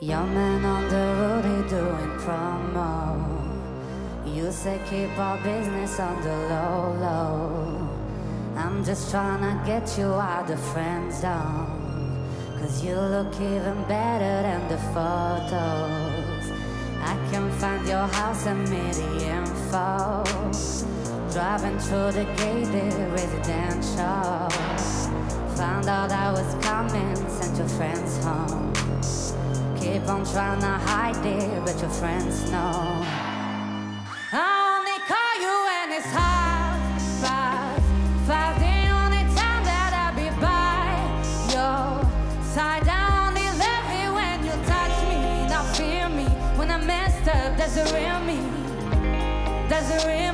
Young man on the road, he doing promo. You say keep our business on the low, low. I'm just trying to get you out the friend zone. Cause you look even better than the photos. I can find your house and me the info. Driving through the gated residential. Found out I was coming, sent your friends home. On trying to hide it, but your friends know. I only call you when it's hot. Five, five, the only time that I be by your side. I only love it when you touch me. Now fear me when I messed up. There's a real me. There's a real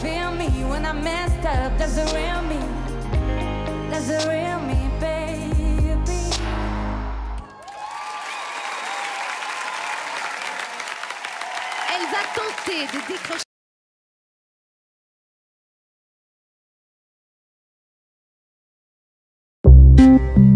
feel me when I messed up. That's a real me. That's a real me, baby. Elle va tenter de décrocher. Thank